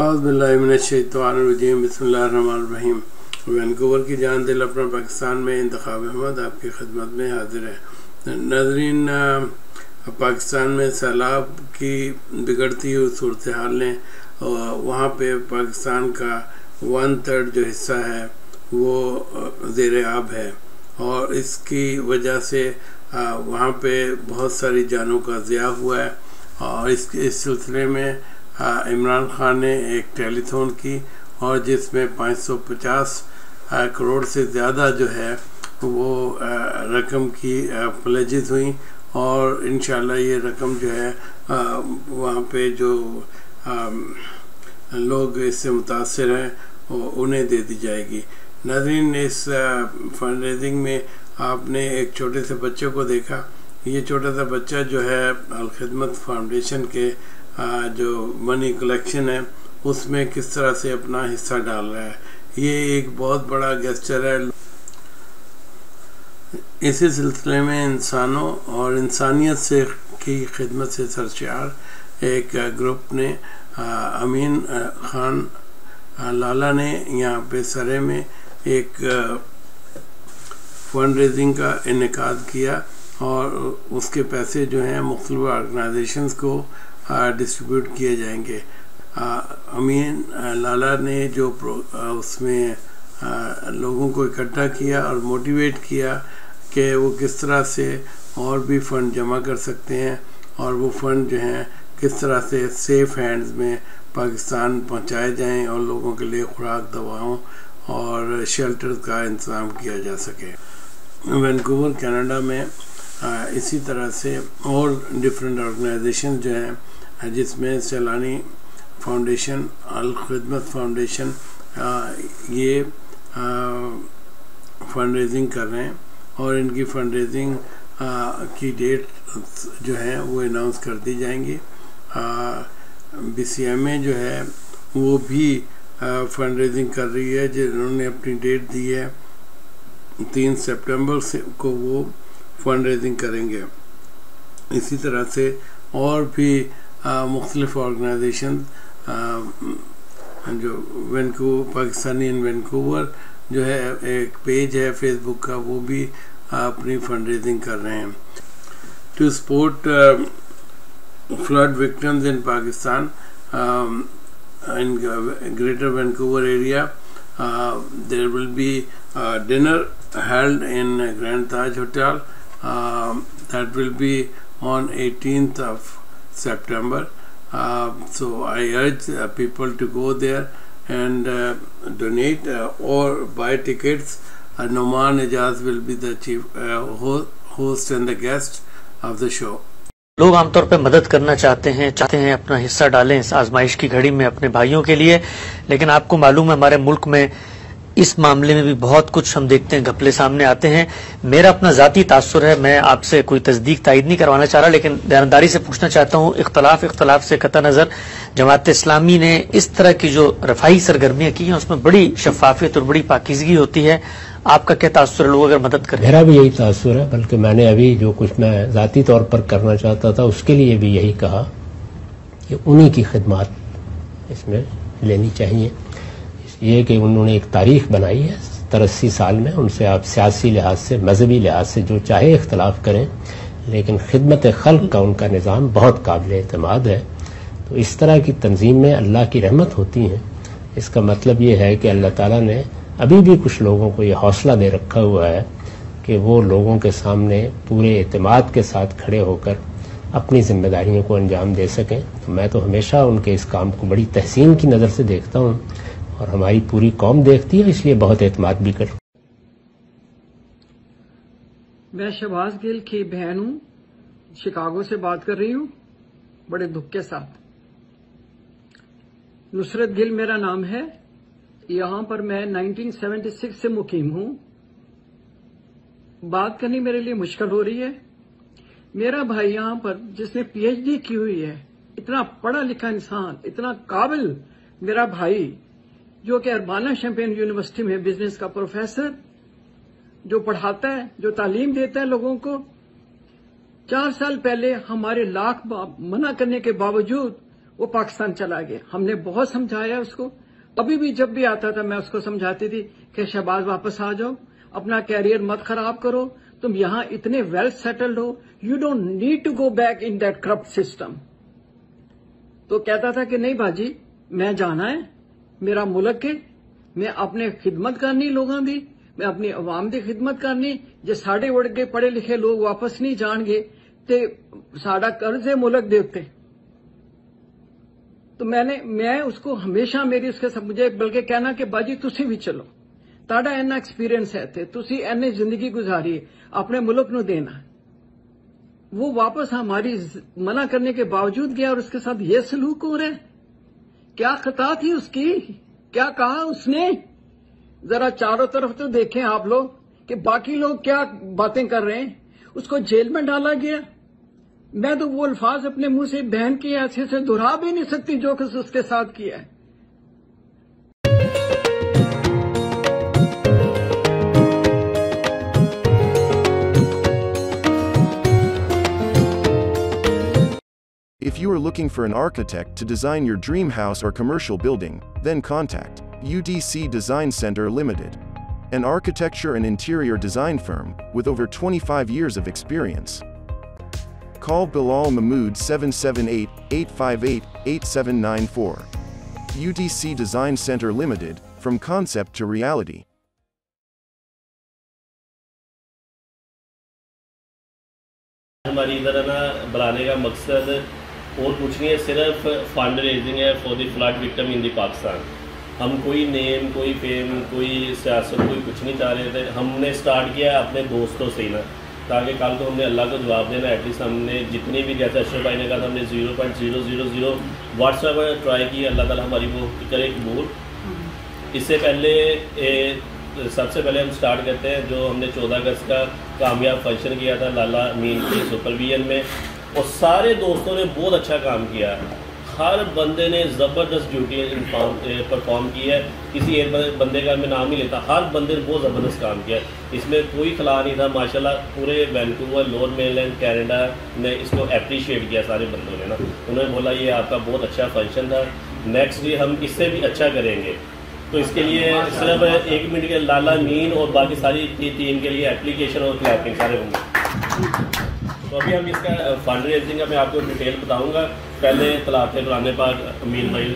बसमीम वैनकूवर की जान दिल अपना पाकिस्तान में इंतखब अहमद आपकी खदमत में हाजिर है। नाजरीन पाकिस्तान में सैलाब की बिगड़ती हुई सूरत हाल ने वहाँ पे पाकिस्तान का वन थर्ड जो हिस्सा है, वो ज़ेर आब है। और इसकी वजह से वहाँ पे बहुत सारी जानों का ज़िया हुआ है। और इस इस सिलसिले में इमरान खान ने एक टेलीथोन की और जिसमें 550 करोड़ से ज़्यादा जो है वो रकम की प्लेजेस हुई और इन ये रकम जो है वहाँ पे जो लोग इससे मुतासर हैं उन्हें दे दी जाएगी। नाजरीन, इस फंड रेजिंग में आपने एक छोटे से बच्चे को देखा। ये छोटा सा बच्चा जो है, अलखदमत फाउंडेशन के जो मनी कलेक्शन है उसमें किस तरह से अपना हिस्सा डाल रहा है? ये एक बहुत बड़ा गेस्टर है। इसी सिलसिले में इंसानों और इंसानियत से की खिदमत से सरशार एक ग्रुप ने आ, अमीन खान लाला ने यहाँ पे सरे में एक फंड रेजिंग का इनका किया और उसके पैसे जो हैं मुख्तलिफ़ ऑर्गेनाइजेशंस को डिस्ट्रीब्यूट किए जाएँगे। अमीन लाला ने जो उसमें लोगों को इकट्ठा किया और मोटिवेट किया कि वो किस तरह से और भी फ़ंड जमा कर सकते हैं और वो फ़ंड जो हैं, किस तरह से सेफ़ हैंड्स में पाकिस्तान पहुँचाए जाएँ और लोगों के लिए खुराक दवाओं और शेल्टर का इंतज़ाम किया जा सके। वैनकूवर कनाडा में इसी तरह से और डिफरेंट ऑर्गेनाइजेशन जो हैं जिसमें सैलानी फाउंडेशन, अल खिदमत फाउंडेशन ये फंड रेजिंग कर रहे हैं और इनकी फंड रेजिंग की डेट जो है वो अनाउंस कर दी जाएँगी। बी सी एम ए जो है वो भी फंड रेजिंग कर रही है, जिन्होंने अपनी डेट दी है, तीन सितंबर से को वो फंड रेजिंग करेंगे। इसी तरह से और भी मुख्तलिफ़ ऑर्गेनाइजेशन जो वैनकू पाकिस्तानी इन वैनकूवर जो है एक पेज है फेसबुक का वो भी अपनी फंड रेजिंग कर रहे हैं। To support flood victims in Pakistan in greater Vancouver area there will be dinner in Grand Taj Hotel Um, that will be on 18th of September. Uh, so I urge uh, people to go there and uh, donate uh, or buy tickets. Uh, Noman Ejaz will be the chief uh, host and the guest of the show. लोग आमतौर पर मदद करना चाहते हैं चाहते हैं अपना हिस्सा डालें इस आजमाइश की घड़ी में अपने भाइयों के लिए लेकिन आपको मालूम है हमारे मुल्क में इस मामले में भी बहुत कुछ हम देखते हैं, घपले सामने आते हैं। मेरा अपना जाती तासुर है, मैं आपसे कोई तस्दीक तायद नहीं करवाना चाह रहा, लेकिन दयानदारी से पूछना चाहता हूँ, इख्तलाफ इख्तलाफ से कता नज़र जमात इस्लामी ने इस तरह की जो रफाई सरगर्मियाँ की हैं, उसमें बड़ी शफाफियत और बड़ी पाकिजगी होती है। आपका क्या तासुर है, लोग अगर मदद करें? मेरा भी यही तासुर है, बल्कि मैंने अभी जो कुछ मैं जाती तौर पर करना चाहता था, उसके लिए भी यही कहा कि उन्हीं की खिदमत इसमें लेनी चाहिए। ये कि उन्होंने एक तारीख बनाई है तरस्सी साल में। उनसे आप सियासी लिहाज से, मजहबी लिहाज से जो चाहे इख्तलाफ करें, लेकिन खिदमत खल्क का उनका निज़ाम बहुत काबिल अतमाद है। तो इस तरह की तंजीम में अल्लाह की रहमत होती है। इसका मतलब ये है कि अल्लाह ताला ने अभी भी कुछ लोगों को ये हौसला दे रखा हुआ है कि वो लोगों के सामने पूरे अतमाद के साथ खड़े होकर अपनी जिम्मेदारियों को अंजाम दे सकें। तो मैं तो हमेशा उनके इस काम को बड़ी तहसीन की नज़र से देखता हूँ। और हमारी पूरी कौम देखती है, इसलिए बहुत एतमाद भी कर। मैं शहबाज गिल की बहन हूँ। शिकागो से बात कर रही हूँ। बड़े दुख के साथ। नुसरत गिल मेरा नाम है। यहाँ पर मैं 1976 से मुकीम हूँ। बात करनी मेरे लिए मुश्किल हो रही है। मेरा भाई यहाँ पर, जिसने पीएचडी की हुई है, इतना पढ़ा लिखा इंसान, इतना काबिल मेरा भाई जो कि अरबाना शैम्पेन यूनिवर्सिटी में बिज़नेस का प्रोफेसर जो पढ़ाता है, जो तालीम देता है लोगों को। चार साल पहले हमारे लाख मना करने के बावजूद वो पाकिस्तान चला गया। हमने बहुत समझाया उसको। अभी भी जब भी आता था, मैं उसको समझाती थी कि शहबाज वापस आ जाओ, अपना कैरियर मत खराब करो, तुम यहाँ इतने वेल सेटल्ड हो you don't need to go back in that corrupt system तो कहता था कि, नहीं भाजी मैं जाना है मेरा मुल्क है। मैं अपने खिदमत करनी लोगों की मैं अपनी आवाम की खिदमत करनी। जे साढ़े उड़ के पढ़े लिखे लोग वापस नहीं जाएँगे तो साडा कर्ज है मुल्क के उत्ते। तो मैंने, मैं उसको हमेशा मेरी उसके मुझे बल्कि कहना कि बाजी तुसी भी चलो। ताड़ा इन्ना एक्सपीरियंस है थे तुसी इन्नी ज़िंदगी गुजारी, अपने मुल्क नु देना। वो वापस हमारी मना करने के बावजूद गया और उसके साथ ये सलूक हो रहा है। क्या खता थी उसकी? क्या कहा उसने? जरा चारों तरफ़ तो देखें आप लोग कि बाकी लोग क्या बातें कर रहे हैं। उसको जेल में डाला गया। मैं तो वो अल्फाज अपने मुँह से बहन की ऐसे से दोहरा भी नहीं सकती जो कुछ उसके साथ किया है। If you are looking for an architect to design your dream house or commercial building, then contact UDC Design Center Limited, an architecture and interior design firm with over 25 years of experience. Call Bilal Mahmood 778 858 8794. UDC Design Center Limited, from concept to reality. हमारी इधर है ना बुलाने का मकसद और कुछ नहीं है सिर्फ़ फंड रेजिंग है for the flood victim in the Pakistan हम कोई नेम कोई फेम कोई सियासत कोई कुछ नहीं चाह रहे थे। हमने स्टार्ट किया अपने दोस्तों से ही ना ताकि कल को हमने अल्लाह को जवाब देना एटलीस्ट हमने जितनी भी जैसे अशरफ भाई ने कहा था हमने zero point zero zero zero WhatsApp पर ट्राई की अल्लाह ताला हमारी वो करे कबूल इससे पहले ए, सबसे पहले हम स्टार्ट करते हैं जो हमने चौदह अगस्त का कामयाब फ़ंक्शन किया था लाला मीन के सुपरविजन में। और सारे दोस्तों ने बहुत अच्छा काम किया। हर बंदे ने ज़बरदस्त ड्यूटी परफॉर्म की है। किसी एक बंदे का मैं नाम ही लेता। हर बंदे ने बहुत ज़बरदस्त काम किया। इसमें कोई खला नहीं था। माशाल्लाह, पूरे वैनकूवर, लोअर मेनलैंड, कैनेडा ने इसको अप्रिशिएट किया सारे बंदों ने ना। उन्होंने बोला, ये आपका बहुत अच्छा फ़ंक्शन था। नेक्स्ट डे हम इससे भी अच्छा करेंगे। तो इसके लिए सिर्फ़ एक मिनट के लाला मीन और बाकी सारी टीम के लिए एप्लीकेशन और क्लैपिंग सारे होंगे। तो अभी हम इसका फंड रेजिंग का मैं आपको डिटेल बताऊंगा पहले तलाते पुराने पाक अमीन भाई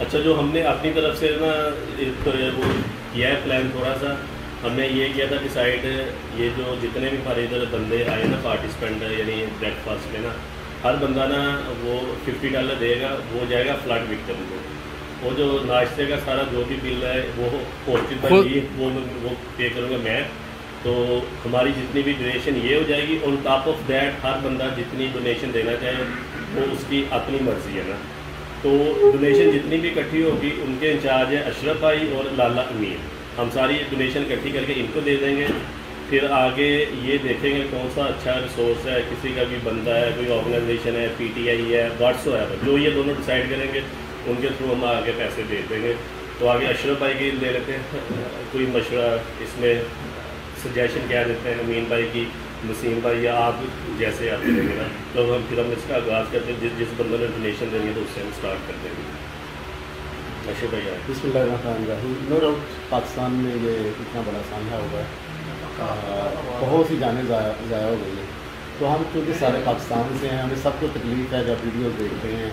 अच्छा जो हमने अपनी तरफ से ना तो वो किया है प्लान थोड़ा सा हमने ये किया था कि साइड ये जो जितने भी हमारे इधर बंदे आए ना पार्टिसिपेंट यानी ब्रेकफास्ट में ना हर बंदा ना वो फिफ्टी डॉलर देगा वो जाएगा फ्लड विक्टम को वो जो नाश्ते का सारा जो भी बिल है वो होस्टेल पर लिए वो वो पे करूँगा मैं। तो हमारी जितनी भी डोनेशन ये हो जाएगी ऑन टॉप ऑफ़ दैट हर बंदा जितनी डोनेशन देना चाहे वो उसकी अपनी मर्ज़ी है ना। तो डोनेशन जितनी भी इकट्ठी होगी उनके इंचार्ज है अशरफ भाई और लाला अमीर। हम सारी डोनेशन इकट्ठी करके इनको दे देंगे। फिर आगे ये देखेंगे कौन सा अच्छा रिसोर्स है किसी का भी बंदा है कोई ऑर्गेनाइजेशन है पीटीआई है व्हाट्सो है जो ये दोनों डिसाइड करेंगे उनके थ्रू हम आगे पैसे दे देंगे। तो आगे अशरफ भाई की ले लेते हैं। कोई मशवरा इसमें सजेशन क्या देते हैं? अमीन भाई की नसीम भाई या आप जैसे आप देंगे ना। तो हम फिर हम इसका आगाज़ करते हैं। जिस जिस बंदे ने डोनेशन है तो उससे हम स्टार्ट कर देंगे। अशरफ भाई नो डाउट पाकिस्तान में ये इतना बड़ा सामना हुआ है बहुत सी जाने ज़ाया हो गई है। तो हम क्योंकि सारे पाकिस्तान से हैं, हमें सबको तकलीफ़ है, जब वीडियो देखते हैं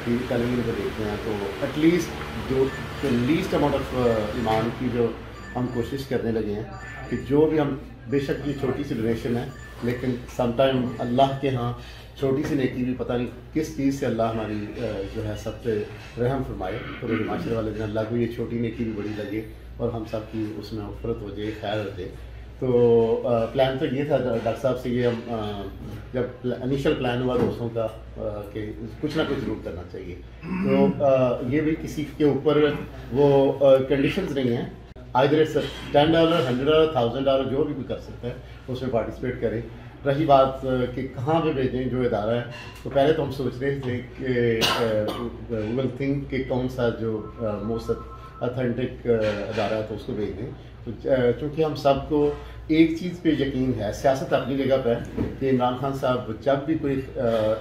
टी वी टेलीविज़न पर देखते हैं तो एटलीस्ट जो जो लीस्ट अमाउंट ऑफ़ ईमान की जो हम कोशिश करने लगे हैं कि जो भी हम, बेशक ये छोटी सी डोनेशन है, लेकिन समटाइम अल्लाह के यहाँ छोटी सी नेकी भी पता नहीं किस चीज़ से अल्लाह हमारी जो है सब पे रहम फरमाए तो माशरे वाले दिन अल्लाह को ये छोटी नेकी भी बड़ी लगे और हम सब की उसमें उफरत हो जाए खैर हो जाए तो प्लान तो ये था डॉक्टर साहब से ये हम जब इनिशियल प्लान हुआ दोस्तों का कि कुछ ना कुछ ज़रूर करना चाहिए। तो ये भी किसी के ऊपर वो कंडीशंस नहीं हैं। Either it's ten dollar hundred dollar thousand dollar जो भी, भी कर सकते हैं उसमें पार्टिसिपेट करें। रही बात कि कहाँ पे भेजें जो इदारा है तो पहले तो हम सोच रहे थे कि विल थिंक कि कौन सा जो मोस्ट अथेंटिक अदारा है तो उसको भेज दें। तो चूँकि हम सबको एक चीज़ पे यकीन है, सियासत अपनी जगह पर कि इमरान खान साहब जब भी कोई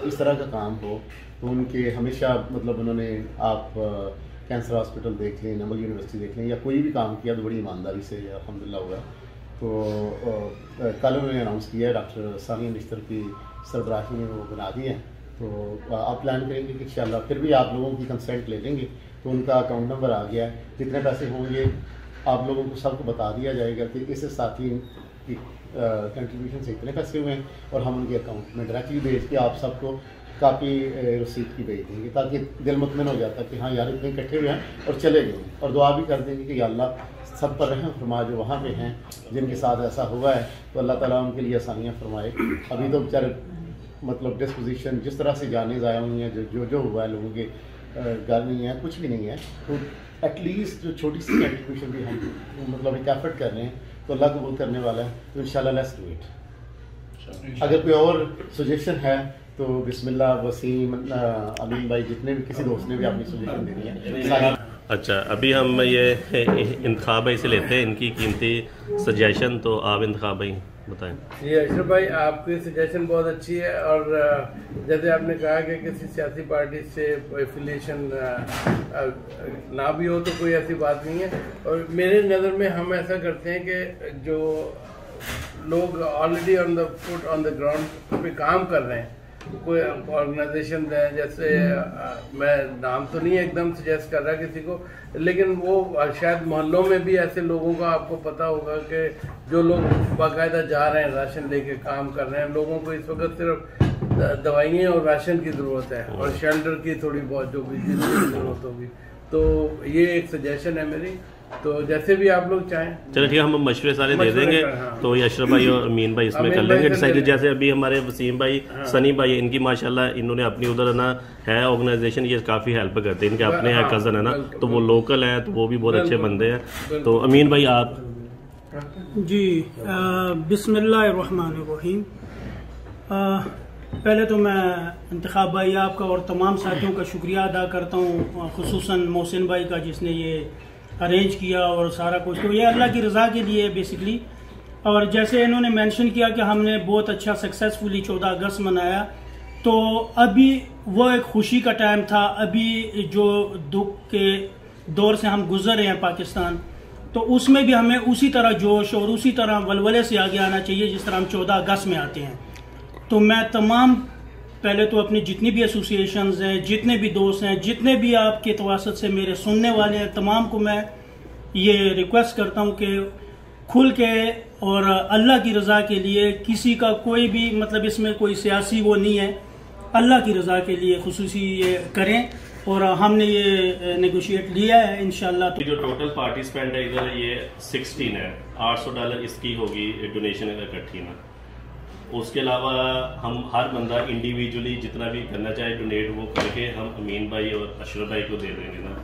इस तरह का काम हो तो उनके हमेशा मतलब उन्होंने आप कैंसर हॉस्पिटल देख लें नमल यूनिवर्सिटी देख लें, या कोई भी काम किया तो बड़ी ईमानदारी से अलहमदिल्ला हुआ। तो कल उन्होंने अनाउंस किया है, डॉक्टर सानिया निश्तर की सरबराही में वो बना दिए हैं। तो आप प्लान करेंगे कि इन फिर भी आप लोगों की कंसल्ट ले लेंगे तो उनका अकाउंट नंबर आ गया है। जितने पैसे होंगे आप लोगों को सबको बता दिया जाएगा कि इस साथी की कंट्रीब्यूशन से इतने पैसे हुए हैं और हम उनके अकाउंट में डायरेक्टली भेज के आप सबको कापी रसीद की भेज देंगे ताकि दिल मुतमिन हो जाता कि हाँ यार इतने इकट्ठे हुए हैं और चले गए और दुआ भी कर देंगे कि अल्लाह सब पर रहें फरमा जो वहाँ पे हैं, जिनके साथ ऐसा हुआ है तो अल्लाह ताला उनके लिए आसानियाँ फरमाए। अभी तो बेचारे मतलब डिस्पोजिशन जिस तरह से जाने ज़ाया हुई हैं, जो जो जो हुआ है लोगों के घर नहीं है, कुछ भी नहीं है। तो एटलीस्ट जो छोटी सी कंट्रीब्यूशन भी हम मतलब एक एफर्ट कर रहे हैं तो अल्लाह कबूल करने वाला है तो इंशाल्लाह लेट्स डू इट अगर कोई और सजेशन है तो बिस्मिल्लाह वसीम अमीन भाई जितने भी किसी दोस्त ने भी अपनी सजेशन देनी है अच्छा अभी हम ये इंतखाब भाई से लेते हैं इनकी कीमती सजेशन तो आप इंतखाब भाई बताएँ। जी, अशरफ भाई, आपकी सजेशन बहुत अच्छी है और जैसे आपने कहा कि किसी सियासी पार्टी से एफिलिएशन ना भी हो तो कोई ऐसी बात नहीं है। और मेरे नज़र में हम ऐसा करते हैं कि जो लोग already on the foot on the ground पे काम कर रहे हैं कोई ऑर्गेनाइजेशन है जैसे अ, मैं नाम तो नहीं एकदम सजेस्ट कर रहा किसी को लेकिन वो शायद मोहल्लों में भी ऐसे लोगों का आपको पता होगा कि जो लोग बाकायदा जा रहे हैं राशन लेके काम कर रहे हैं लोगों को इस वक्त सिर्फ़ दवाइयाँ और राशन की ज़रूरत है और शेल्टर की थोड़ी बहुत जो भी ज़रूरत होगी। तो ये एक सजेशन है मेरी। तो जैसे भी आप लोग चाहें। चलो ठीक है हम मशवरे सारे दे देंगे। हाँ। तो ये अशरफ भाई और अमीन भाई इसमें कर लेंगे से डिसाइड जैसे अभी हमारे वसीम भाई हाँ। सनी भाई इनकी माशाल्लाह इन्होंने अपनी उधर ना है ऑर्गेनाइजेशन ये काफ़ी हेल्प करते हैं। इनके अपने हैं हाँ, कज़न है ना तो वो लोकल हैं तो वो भी बहुत अच्छे बंदे हैं। तो अमीन भाई आप? जी बिस्मिल्लाहिर्रहमानिर्रहीम। पहले तो मैं इंतखाब भाई आपका और तमाम साथियों का शुक्रिया अदा करता हूँ खसूसन मोहसिन भाई का जिसने ये अरेंज किया और सारा कुछ। तो ये अल्लाह की रज़ा के लिए बेसिकली और जैसे इन्होंने मेंशन किया कि हमने बहुत अच्छा सक्सेसफुली चौदह अगस्त मनाया तो अभी वो एक खुशी का टाइम था। अभी जो दुख के दौर से हम गुजर रहे हैं पाकिस्तान तो उसमें भी हमें उसी तरह जोश और उसी तरह वलवले से आगे आना चाहिए जिस तरह हम चौदह अगस्त में आते हैं। तो मैं तमाम पहले तो अपनी जितनी भी एसोसिएशन हैं, जितने भी दोस्त हैं, जितने भी आपके तवासत से मेरे सुनने वाले हैं, तमाम को मैं ये रिक्वेस्ट करता हूँ कि खुल के और अल्लाह की रज़ा के लिए किसी का कोई भी मतलब इसमें कोई सियासी वो नहीं है, अल्लाह की रज़ा के लिए खसूसी ये करें और हमने ये नेगोशिएट लिया है इनशाला तो जो टोटल पार्टी स्पेंड है, इधर ये 16 है। 800 डॉलर इसकी होगी डोनेशन इकट्ठी ना। उसके अलावा हम हर बंदा इंडिविजुअली जितना भी करना चाहे डोनेट वो करके हम अमीन भाई और अशरफ भाई को दे देंगे ना।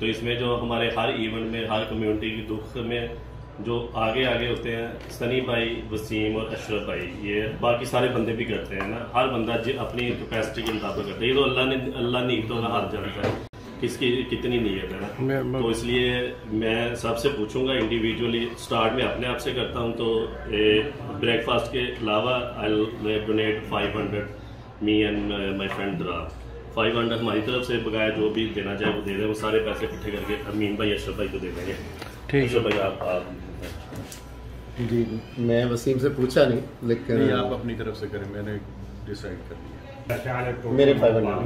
तो इसमें जो हमारे हर इवेंट में, हर कम्युनिटी के दुख में जो आगे आगे होते हैं, सनी भाई, वसीम और अशरफ भाई, ये बाकी सारे बंदे भी करते हैं ना। हर बंदा अपनी कैपेसिटी के मुताबिक करता है। ये तो अल्लाह ने अल्लाह ने तो हाथ जानता है। किसकी कितनी नीयत है ना तो इसलिए मैं सबसे पूछूँगा इंडिविजुअली स्टार्ट में अपने आप से करता हूँ तो ब्रेकफास्ट के अलावा I donate 500 me and my friend द्रा 500 हमारी तरफ़ से बकाया जो भी देना चाहे वो दे दें वो सारे पैसे इकट्ठे करके अमीन भाई अशरफ भाई को दे देंगे। ठीक अशरफ भाई आप, आप जी मैं वसीम से पूछा नहीं लेकिन नहीं आप अपनी तरफ़ से करें मैंने डिसाइड कर लिया। मेरे फाइव हंड्रेड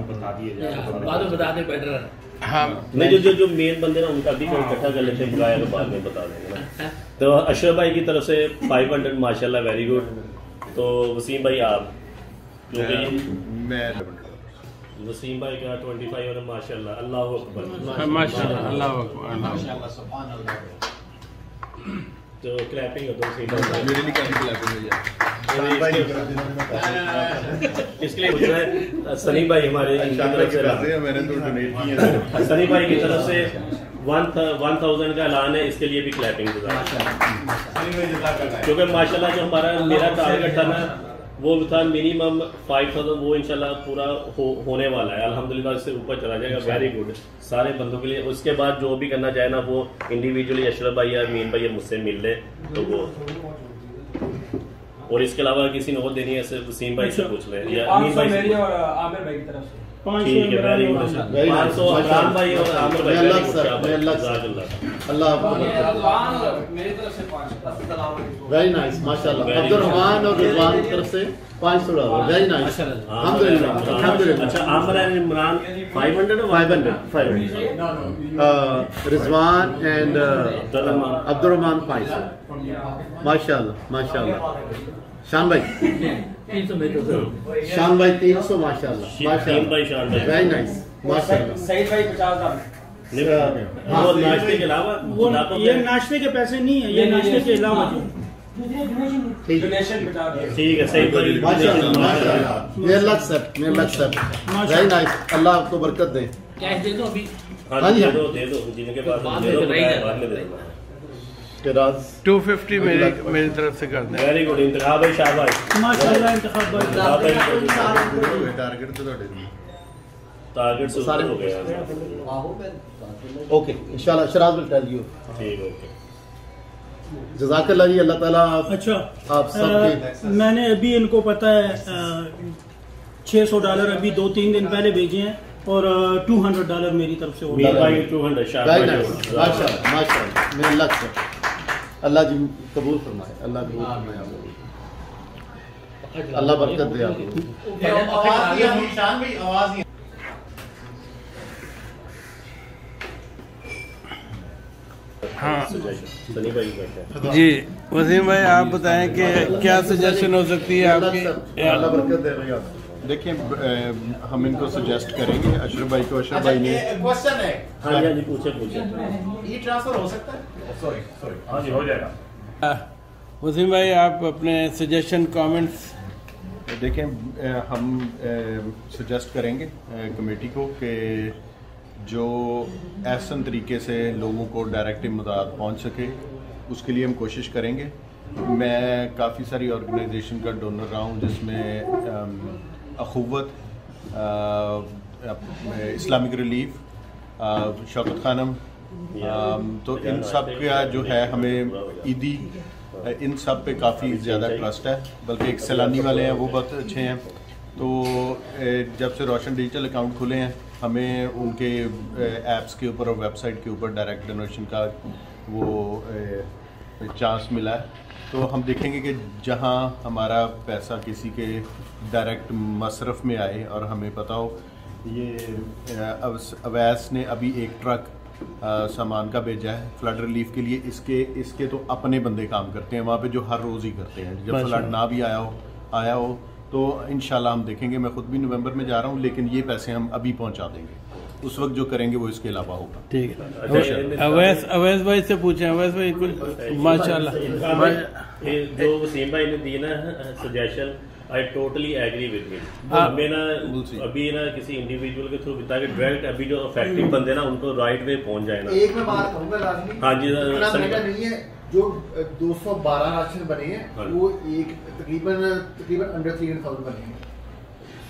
बाद में बता दे बेटर हाँ। नहीं जो जो जो मेन बंदे ना उनका भी इकट्ठा कर लेते हैं तो बाद में बता देंगे ना। तो अशरफ भाई की तरफ़ से 500 माशाल्लाह वेरी गुड तो वसीम भाई आप? क्योंकि वसीम भाई का 25 और माशाल्लाह अल्लाह अकबर। माशा अल्लाह अकबर, अल्लाह। तो क्लैपिंग हो तो सही मेरे लिए काफ़ी क्लैपिंग है इसके लिए पूछ है सनी भाई हमारे हैं मैंने तो डोनेट किए हैं। सनी भाई की तरफ़ से वन वन थाउज़ेंड का ऐलान है इसके लिए भी क्लैपिंग क्योंकि माशाल्लाह जो हमारा मेरा टारगेट था ना वो था मिनिमम फाइव थाउज़ेंड वो इंशाल्लाह पूरा हो, होने वाला है। अल्हम्दुलिल्लाह इससे ऊपर चला जाएगा। वेरी गुड सारे बंदों के लिए। उसके बाद जो भी करना चाहे ना वो इंडिविजुअली अशरफ भाई या मीन भाई या मुझसे मिल ले तो वो। और इसके अलावा किसी ने और देनी है सिर्फ़ वसीम भाई से पूछ ले। या मीन भाई से। है वेरी नाइस माशाल्लाह. अब्दुल रहमान और रिजवान की तरफ़ से पाँच सौ डॉलर वेरी नाइस अच्छा इमरान 500 और 500 500 uh, रिजवान एंड अब्दुल रहमान. अब्दुल रहमान पाँच सौ। माशाल्लाह माशाल्लाह. शान भाई शान भाई तीन सौ माशाल्लाह तीन भाई शान भाई। वेरी नाइस माशाल्लाह सईद भाई पचास डॉलर नहीं, वो नाश्ते के अलावा वो खुदा को ये नाश्ते के पैसे नहीं है ये नाश्ते के अलावा ठीक है सही भाई माशाल्लाह माशाल्लाह मेरे लक सर मेरे luck sir very nice Allah आपको बरकत दे हाँ हाँ जी, दे। दो दे दो जिनके पास दे दो बाद में दे दो के राज 250 मेरी मेरी तरफ से कर दें वेरी गुड इंतखाब है शाह भाई माशाल्लाह इंतखाब भाई शाह भाई टारगेट तो ਤੁਹਾਡੇ ਨੂੰ टारगेट से सारे ऊपर हो गया ओके इंशाल्लाह शराज विल टेल यू ठीक ओके जजाकल्लाह जी अल्लाह ताला आप अच्छा आप सबके अ, मैंने अभी इनको पता है छः सौ डॉलर अभी दो तीन दिन पहले भेजे हैं और टू हंड्रेड डॉलर मेरी तरफ से मीर और भाई 200 शाह वेरी भाई नाइस माशाल्लाह माशाल्लाह मेरे लक सर अल्लाह जी कबूल फरमाए अल्लाह कबूल फरमाए आपको अल्लाह बरकत दे आपको हाँ। सनी भाई बैठे हैं। जी वसीम भाई आप बताएँ कि क्या सजेशन हो सकती है आपकी? देखिए हम इनको सजेस्ट करेंगे। अशरफ भाई को अशरफ भाई ने क्वेश्चन है। हाँ जी हाँ जी पूछे पूछे। ई ट्रांसफ़र हो सकता है? सॉरी सॉरी हाँ जी हो जाएगा। वसीम भाई आप अपने सजेशन कमेंट्स देखें हम सजेस्ट करेंगे कमेटी को कि जो एहसन तरीके से लोगों को डायरेक्ट इमदाद पहुँच सके उसके लिए हम कोशिश करेंगे। मैं काफ़ी सारी ऑर्गेनाइजेशन का डोनर रहा हूँ जिसमें अखुवत इस्लामिक रिलीफ शौकत खानम तो इन सब का जो है हमें ईदी, इन सब पे काफ़ी ज़्यादा ट्रस्ट है, बल्कि एक सैलानी वाले हैं, वो बहुत अच्छे हैं। तो जब से रोशन डिजिटल अकाउंट खुले हैं, हमें उनके ऐप्स के ऊपर और वेबसाइट के ऊपर डायरेक्ट डोनेशन का वो चांस मिला है। तो हम देखेंगे कि जहाँ हमारा पैसा किसी के डायरेक्ट मसरफ में आए और हमें पता हो ये अवैस ने अभी एक ट्रक सामान का भेजा है फ्लड रिलीफ के लिए इसके इसके तो अपने बंदे काम करते हैं वहाँ पे जो हर रोज़ ही करते हैं। जब फ्लड ना भी आया हो आया हो तो इन हम देखेंगे। मैं खुद भी नवंबर में जा रहा हूँ लेकिन ये पैसे हम अभी पहुँचा देंगे। उस वक्त जो करेंगे वो इसके अलावा होगा। ठीक है। अच्छा, अवैस अवैस भाई से पूछें अवैस भाई कुछ माशाल्लाह। जो वसीम भाई ने दी ना suggestion I totally agree with me हाँ। हमें ना अभी ना किसी इंडिविजुअल के थ्रू ताकि डायरेक्ट अभी जो अफेक्टिव बंदे ना उनको राइट वे पहुँच जाए ना। एक मैं बात कहूँगा लाजमी हाँ जी, सर- नहीं है जो 212 राशन बने हाँ। हैं। वो एक तकरीबन तकरीबन अंडर थ्री थाउज़ेंड बने हैं।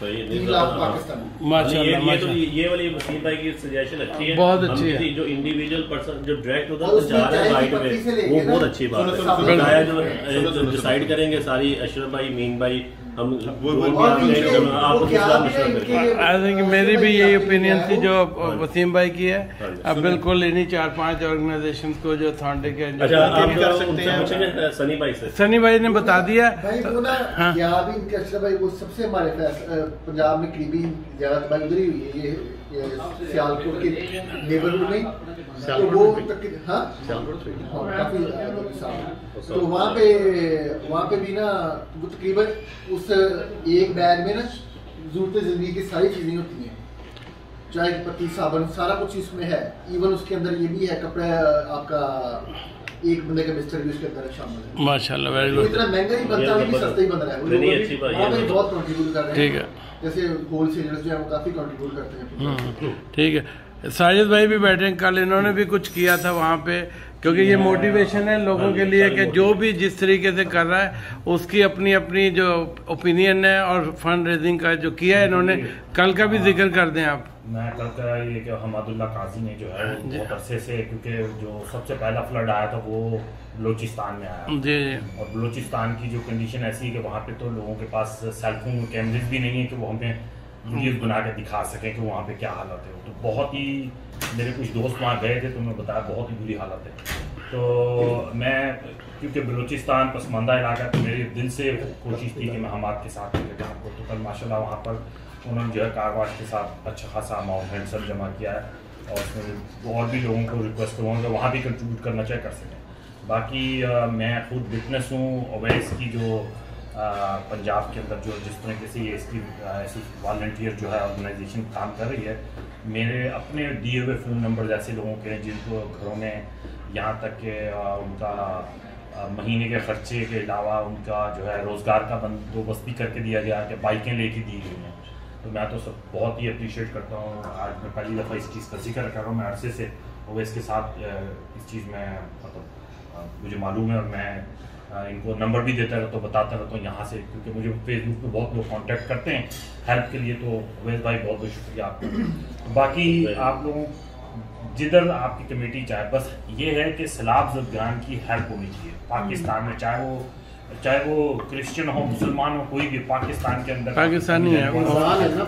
सही लाख पाकिस्तान। माशाल्लाह, ये, ये तो ये वाली वसीम भाई की सजेशन अच्छी है। बहुत अच्छी है। जो इंडिविजुअल पर्सन जो डायरेक्ट उधर जा रहा है राइट से वे बहुत अच्छी बात है। जो डिसाइड करेंगे सारी अशरफ भाई मीन भाई है। आई थिंक मेरी भी यही ओपिनियन थी जो हाँ। वसीम भाई की है हाँ अब बिल्कुल इन्हीं चार पाँच ऑर्गेनाइजेशन को जो थॉन्डे के अच्छा आप भी सकते हैं। सनी भाई से सनी भाई ने बता दिया भाई वो ना हाँ। भी इनके भाई वो सबसे हमारे पंजाब में करीबी ज़्यादा बंदरी हुई है ये, ये सियालकोट के नेबरहुड में। तो वो तक हाँ? हाँ, काफ़ी तो वहाँ पे वहाँ पे भी ना वो तकरीबन उस एक बैग में ना ज़रूरत ज़िंदगी की सारी चीज़ें होती हैं। चाय की पत्ती साबुन सारा कुछ इसमें है। इवन उसके अंदर ये भी है कपड़ा आपका एक बंदे का बिस्तर भी उसके अंदर शामिल है। माशाल्लाह वेरी तो गुड इतना महँगा ही बनता है भी सस्ता ही बन रहा है। अच्छी तो- बहुत कंट्रीब्यूट कर रहे हैं। ठीक है। जैसे जो है वो काफ़ी कंट्रीब्यूट करते हैं। हम्म, ठीक है। साजिद भाई भी बैठे कल इन्होंने भी कुछ किया था वहाँ पे क्योंकि ये मोटिवेशन है लोगों के लिए कि जो भी जिस तरीके से कर रहा है उसकी अपनी अपनी जो ओपिनियन है और फंड रेजिंग का जो किया है इन्होंने कल का भी ज़िक्र कर दें आप। मैं कल का ये कि हमादुल्ला काजी ने जो है बहुत अरसे से क्योंकि जो सबसे पहला फ्लड आया था वो बलोचिस्तान में आया। जी और बलोचिस्तान की जो कंडीशन ऐसी है कि वहाँ पे तो लोगों के पास सेलफोन कैमरेज भी नहीं है कि वो हमें वीडियोस बना के दिखा सकें कि वहाँ पे क्या हालत है। तो बहुत ही मेरे कुछ दोस्त वहाँ गए थे तो उन्होंने बताया बहुत ही बुरी हालत है। तो मैं क्योंकि बलूचिस्तान पसमानदा इलाका तो मेरे दिल से कोशिश थी कि मैं हम आपके साथ लेकर आपको तो कल माशाल्लाह वहाँ पर उन्होंने जो है कारवाश के साथ अच्छा खासा अमाउंट हैंडसम जमा किया है और उसमें और भी लोगों को रिक्वेस्ट करूँगा कि वहाँ भी कंट्रीब्यूट करना चाहे कर सकें। बाकी अ, मैं खुद विटनेस हूँ ओवैस की जो अ, पंजाब के अंदर जो जिस तरीके से ये इसकी ऐसी वॉल्टियर जो है ऑर्गेनाइजेशन काम कर रही है मेरे अपने दिए हुए फ़ोन नंबर ऐसे लोगों के हैं जिनको घरों में यहाँ तक के उनका महीने के खर्चे के अलावा उनका जो है रोज़गार का बंदोबस्त करके दिया गया कि बाइकें लेके दी गई हैं। तो मैं तो सब बहुत ही अप्रिशिएट करता हूँ। आज मैं पहली दफ़ा इस चीज़ का ज़िक्र कर रहा हूँ मैं अरसे से ओवैस के साथ इस चीज़ में मतलब मुझे मालूम है और मैं इनको नंबर भी देता रहता हूँ बताता रहता हूँ यहाँ से क्योंकि मुझे फेसबुक पे बहुत लोग कांटेक्ट करते हैं हेल्प के लिए तो अवैस भाई बहुत बहुत शुक्रिया आपका। बाकी आप लोगों जिधर आपकी कमेटी चाहे बस ये है कि सैलाब जदगान की हेल्प होनी चाहिए। पाकिस्तान में चाहे वो चाहे वो क्रिश्चियन हो मुसलमान हो कोई भी पाकिस्तान के अंदर। पाकिस्तानी है। वो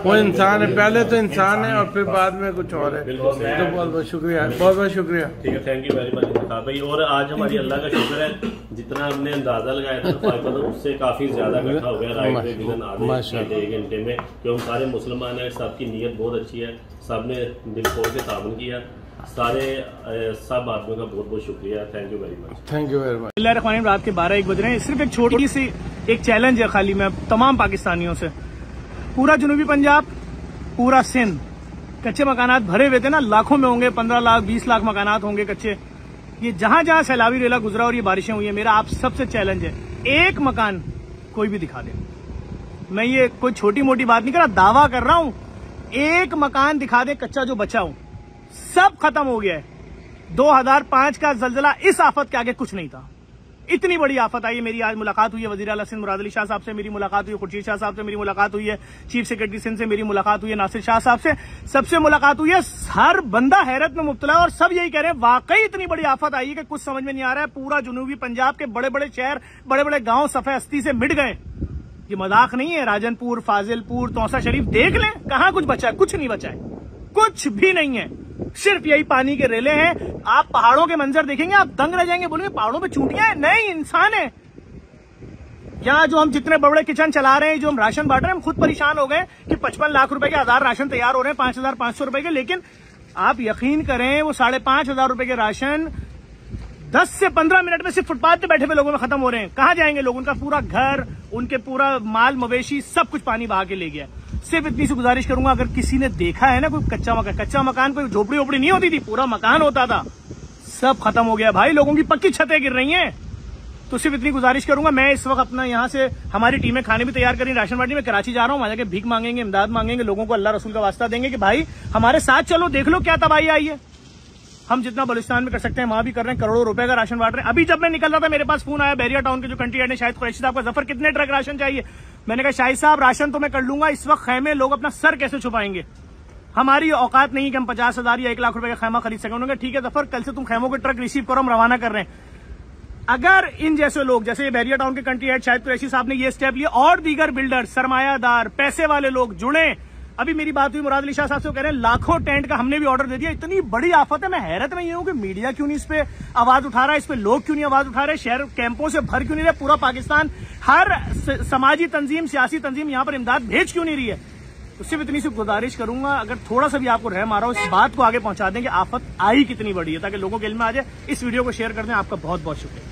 वो इंसान है पहले तो इंसान है और फिर बाद में कुछ और है। तो बहुत बहुत शुक्रिया बहुत बहुत शुक्रिया। ठीक है थैंक यू वेरी मच भाई। और आज हमारी अल्लाह का शुक्र है जितना हमने अंदाज़ा लगाया था तो उससे काफ़ी ज़्यादा इकट्ठा हो गया राइट। घंटे एक घंटे में क्यों सारे मुसलमान है सबकी नीयत बहुत अच्छी है सबने दिल खोल के तावन किया। सारे सब आदमियों का बहुत बहुत शुक्रिया thank you very much thank you very much बिस्मिल्लाहिर्रहमानिर्रहीम, रात के बारह एक बज रहे हैं। सिर्फ़ एक छोटी सी एक चैलेंज है खाली मैं तमाम पाकिस्तानियों से। पूरा जनूबी पंजाब पूरा सिंध। कच्चे मकानात भरे हुए थे ना लाखों में होंगे पंद्रह लाख बीस लाख मकानात होंगे कच्चे। ये जहाँ जहाँ सैलाबी रेला गुजरा और ये बारिशें हुई है मेरा आप सबसे चैलेंज है। एक मकान कोई भी दिखा दे। मैं ये कोई छोटी मोटी बात नहीं कर रहा दावा कर रहा हूँ। एक मकान दिखा दे कच्चा जो बचा हो। सब खत्म हो गया है। 2005 का जल्जला इस आफत के आगे कुछ नहीं था। इतनी बड़ी आफत आई है मेरी आज मुलाकात हुई है, वज़ीर अला सिंह मुराद अली शाह साहब से मेरी मुलाकात हुई है, खुर्शीद शाह साहब से मेरी मुलाकात हुई है, चीफ सेक्रेटरी सिंह से मेरी मुलाकात हुई है, नासिर शाह साहब से सबसे मुलाकात हुई है। हर बंदा हैरत में मुबतला और सब यही कह रहे हैं, वाकई इतनी बड़ी आफत आई है कि कुछ समझ में नहीं आ रहा है, पूरा जुनूबी पंजाब के बड़े बड़े शहर बड़े बड़े गाँव सफे हस्ती से मिट गए। ये मज़ाक नहीं है, राजनपुर, फाजिलपुर, तौसा शरीफ देख लें, कहाँ कुछ बचा है, कुछ नहीं बचा है। कुछ भी नहीं है। सिर्फ़ यही पानी के रेले हैं। आप पहाड़ों के मंजर देखेंगे, आप दंग रह जाएँगे, बोलेंगे, पहाड़ों पे चूंटियाँ हैं? नहीं, इंसान है। यहाँ जो हम जितने बड़े किचन चला रहे हैं, जो हम राशन बांट रहे हैं, हम खुद परेशान हो गए कि पचपन लाख रुपए के आधार राशन तैयार हो रहे हैं, पाँच हज़ार पाँच सौ रुपए के, लेकिन आप यकीन करें, वो साढ़े पाँच हज़ार रुपए के राशन दस से पंद्रह मिनट में सिर्फ़ फुटपाथ पे बैठे हुए लोगों में खत्म हो रहे हैं। कहाँ जाएँगे लोग? उनका पूरा घर, उनके पूरा माल, मवेशी, सब कुछ पानी बहा के ले गया। सिर्फ़ इतनी सी गुजारिश करूँगा, अगर किसी ने देखा है ना कोई कच्चा मकान कच्चा मकान, कोई झोपड़ी ओपड़ी नहीं होती थी, पूरा मकान होता था। सब खत्म हो गया भाई, लोगों की पक्की छतें गिर रही हैं। तो सिर्फ़ इतनी गुजारिश करूँगा, मैं इस वक्त अपना यहाँ से हमारी टीमें खाने भी तैयार करी राशन बाटी में, कराची जा रहा हूँ, वहाँ जाके भीख मांगेंगे, इमदाद मांगेंगे, लोगों को अल्लाह रसूल का वास्ता देंगे कि भाई, हमारे साथ चलो, देख लो क्या तबाही आई है। हम जितना बलुस्तान में कर सकते हैं, वहाँ भी कर रहे हैं, करोड़ों रुपए का राशन बांट रहे हैं। अभी जब मैं निकल रहा था, मेरे पास फ़ोन आया, बैरिया टाउन के जो कंट्री ने शायद कुरैशी साहब का, ज़फ़र, कितने ट्रक राशन चाहिए? मैंने कहा, शाहिद साहब, राशन तो मैं कर लूँगा, इस वक्त खैमे लोग अपना सर कैसे छुपाएँगे? हमारी औकात नहीं कि हम पचास हज़ार या एक लाख रुपए का खैमा खरीद सकें। उन्होंने ठीक है, ज़फ़र, कल से तुम खैमों के ट्रक रिसीव करो, हम रवाना कर रहे हैं। अगर इन जैसे लोग, जैसे बैरिया टाउन के कंट्री हेड शायद कुरैशी साहब ने ये स्टेप लिया, और दीगर बिल्डर सरमायादार, पैसे वाले लोग जुड़े अभी मेरी बात हुई, मुराद अली शाह साहब से कह रहे हैं, लाखों टेंट का हमने भी ऑर्डर दे दिया। इतनी बड़ी आफत है, मैं हैरत में ये हूँ कि मीडिया क्यों नहीं इस पे आवाज़ उठा रहा है, इस पे लोग क्यों नहीं आवाज़ उठा रहे, शहर कैंपों से भर क्यों नहीं रहे, पूरा पाकिस्तान, हर समाजी तंजीम, सियासी तंजीम यहाँ पर इमदाद भेज क्यों नहीं रही है? तो सिर्फ़ इतनी सी गुजारिश करूँगा, अगर थोड़ा सा भी आपको रहा हो, इस बात को आगे पहुँचा दें कि आफत आई कितनी बड़ी है, ताकि लोगों के इल्म में आ जाए। इस वीडियो को शेयर कर दें, आपका बहुत बहुत शुक्रिया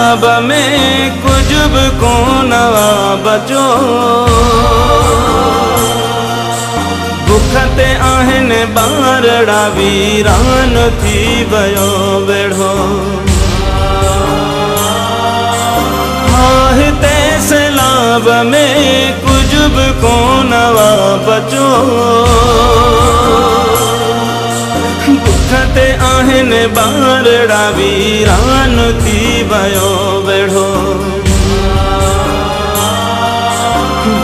सैलाब में कुछ बि कोन बचो। बुख ते आहिनि ॿारड़ा वीरान थी वियो वेढ़ो। हिते सैलाब में कुछ बि कोन बचो। बुख ते आहिनि ॿारड़ा वीरान थी वियो वेढ़ो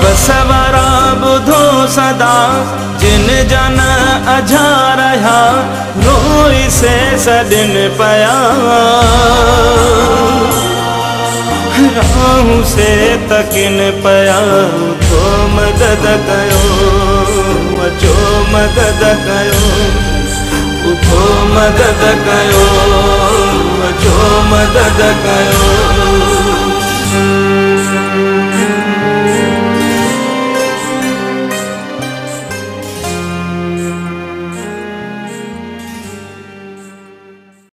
बस वारा ॿुधो सदा, जिन जन अझा रहिया रोई से सॾिन पया। रहूँ से तकिन पिया उथो मदद कयो अचो मदद कयो। उथो मदद कयो अचो मदद कयो